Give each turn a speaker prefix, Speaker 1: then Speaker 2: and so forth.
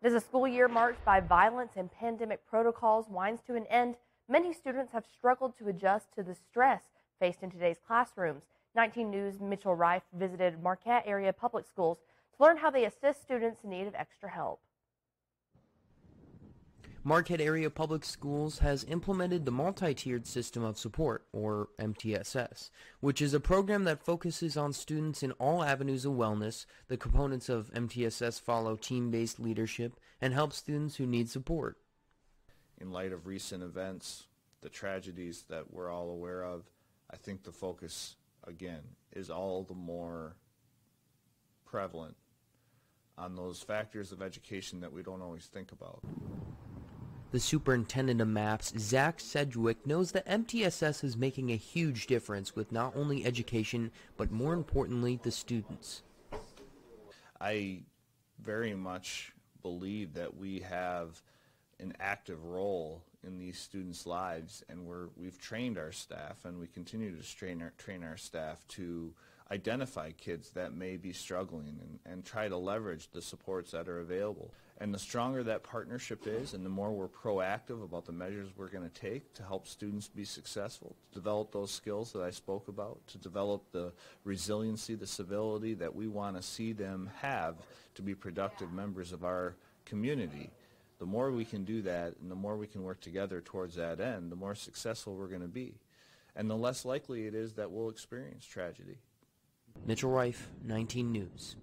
Speaker 1: As the school year marked by violence and pandemic protocols winds to an end, many students have struggled to adjust to the stress faced in today's classrooms. 19 News Mitchell Reif visited Marquette area public schools to learn how they assist students in need of extra help.
Speaker 2: Marquette Area Public Schools has implemented the Multi-Tiered System of Support, or MTSS, which is a program that focuses on students in all avenues of wellness. The components of MTSS follow team-based leadership and help students who need support.
Speaker 3: In light of recent events, the tragedies that we're all aware of, I think the focus, again, is all the more prevalent on those factors of education that we don't always think about.
Speaker 2: The superintendent of MAPS, Zack Sedgwick, knows that MTSS is making a huge difference with not only education, but more importantly, the students.
Speaker 3: I very much believe that we have an active role in these students' lives, and we're, we've trained our staff, and we continue to train our, train our staff to identify kids that may be struggling and, and try to leverage the supports that are available. And the stronger that partnership is and the more we're proactive about the measures we're going to take to help students be successful, to develop those skills that I spoke about, to develop the resiliency, the civility that we want to see them have to be productive members of our community, the more we can do that and the more we can work together towards that end, the more successful we're going to be. And the less likely it is that we'll experience tragedy.
Speaker 2: Mitchell Reif, 19 News.